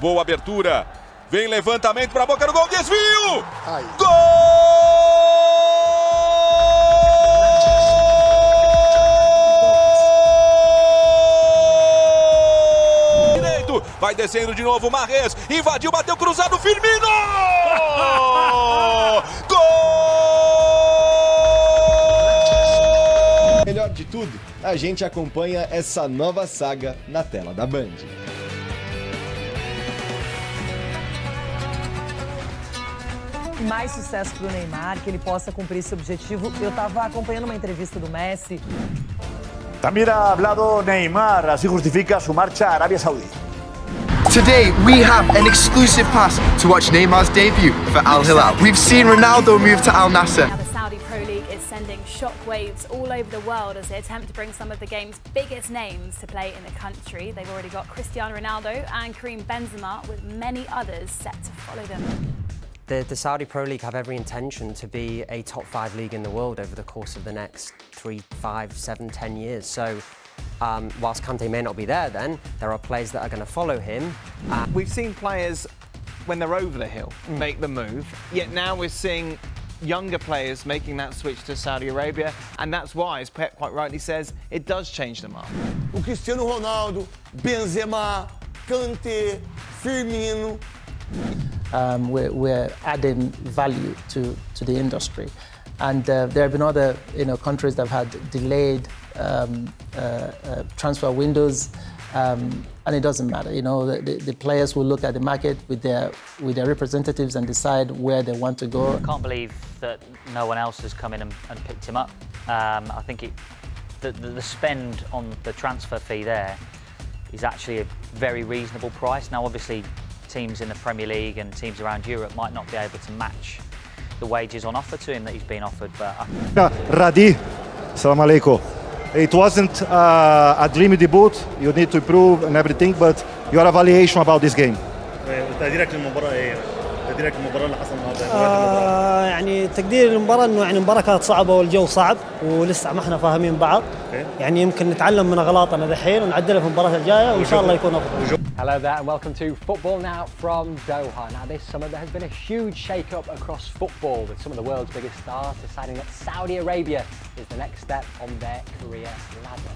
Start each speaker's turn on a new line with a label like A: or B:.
A: Boa abertura. Vem levantamento para a boca do gol, desvio!
B: Ai.
A: Gol! Direito, vai descendo de novo Marres, invadiu, bateu cruzado, Firmino! Gol!
B: Melhor de tudo, a gente acompanha essa nova saga na tela da Band.
C: Mais sucesso para o Neymar, que ele possa cumprir esse objetivo. Eu estava acompanhando uma entrevista do Messi.
D: También ha hablado Neymar, así justifica su marcha a Arabia Saudí.
E: Today, we have an exclusive pass to watch Neymar's debut for Al Hilal. We've seen Ronaldo move to Al Nassr.
F: Now the Saudi Pro League is sending shockwaves all over the world as they attempt to bring some of the game's biggest names to play in the country. They've already got Cristiano Ronaldo and Karim Benzema, with many others set to follow them.
G: The, the, Saudi Pro League have every intention to be a top five league in the world over the course of the next three, five, seven, ten years. So um, whilst Kante may not be there then, there are players that are going to follow him.
H: Uh, We've seen players, when they're over the hill, mm. make the move, yet now we're seeing younger players making that switch to Saudi Arabia, and that's why, as Pep quite rightly says, it does change the market.
I: O Cristiano Ronaldo, Benzema, Kante, Firmino,
J: um, we're, we're, adding value to, to the industry. And uh, there have been other you know, countries that have had delayed um, uh, uh, transfer windows, um, and it doesn't matter. You know, the, the, players will look at the market with their, with their representatives and decide where they want to go.
K: I can't believe that no one else has come in and, and picked him up. Um, I think it, the, the, the spend on the transfer fee there is actually a very reasonable price. Now, obviously, teams in the Premier League and teams around Europe might not be able to match the wages on offer to him that he's been offered. But
D: I... Radi, salam alaikum. It wasn't uh, a dream debut. You need to improve and everything, but your evaluation about this game.
L: تقديرك للمباراة اللي حصل النهارده
M: آه يعني تقدير المباراة إنه يعني المباراة كانت صعبة والجو صعب ولسه ما إحنا فاهمين بعض. يعني يمكن نتعلم من أغلاطنا دحين ونعدلها في المباراة الجاية وإن شاء الله يكون أفضل.
N: Hello there and welcome to Football Now from Doha. Now this summer there has been a huge shake-up across football with some of the world's biggest stars deciding that Saudi Arabia is the next step on their career ladder.